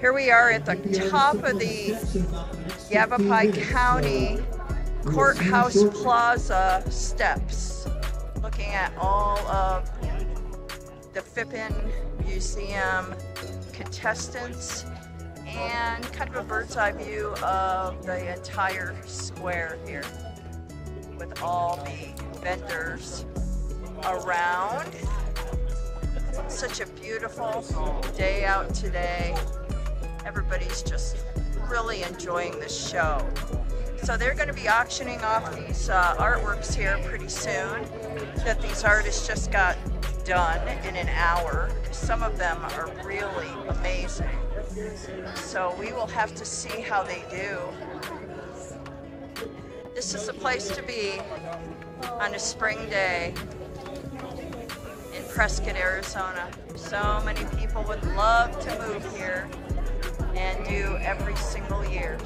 Here we are at the top of the Yavapai County Courthouse Plaza steps, looking at all of the Phippen Museum contestants and kind of a bird's eye view of the entire square here with all the vendors around. Such a beautiful day out today. Everybody's just really enjoying the show. So they're going to be auctioning off these uh, artworks here pretty soon that these artists just got done in an hour. Some of them are really amazing. So we will have to see how they do. This is the place to be on a spring day in Prescott, Arizona. So many people would love to move here every single year.